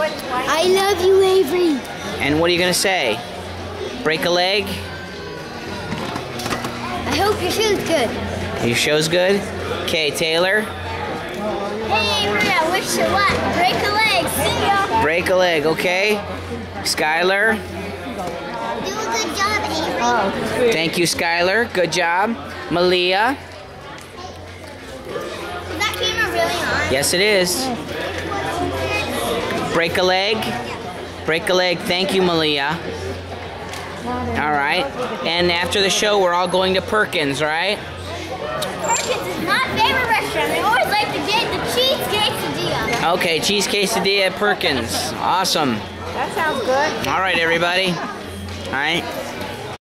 I love you, Avery. And what are you going to say? Break a leg? I hope your show's good. Your show's good? Okay, Taylor? Hey, Avery, I wish you luck. Break a leg. See ya. Break a leg, okay? Skylar? Do a good job, Avery. Thank you, Skylar. Good job. Malia? Is that camera really on? Yes, it is. Break a leg? Break a leg. Thank you, Malia. All right. And after the show, we're all going to Perkins, right? Perkins is my favorite restaurant. I always like to get the cheese quesadilla. Okay, cheese quesadilla at Perkins. Awesome. That sounds good. All right, everybody. All right.